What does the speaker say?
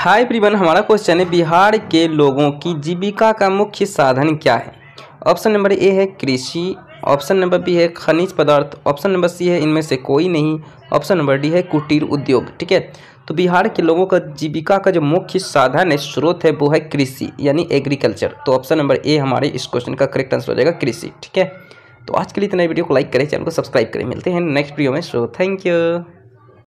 हाय प्रीवन हमारा क्वेश्चन है बिहार के लोगों की जीविका का मुख्य साधन क्या है? ऑप्शन नंबर ए है कृषि ऑप्शन नंबर बी है खनिज पदार्थ ऑप्शन नंबर सी है इनमें से कोई नहीं ऑप्शन नंबर डी है कुटीर उद्योग, ठीक है? तो बिहार के लोगों का जीविका का जो मुख्य साधन है, स्रोत है वो है कृषि, यानी एग्रीकल्चर तो ऑप्शन नंबर ए हमारे इस क्वेश्चन का करेक्ट आंसर हो जाएगा कृषि, ठीक है? तो आज के लिए इतना वीडियो को लाइक करें, चैनल को सब्सक्राइब करें, मिलते हैं नेक्स्ट वीडियो में सो थैंक यू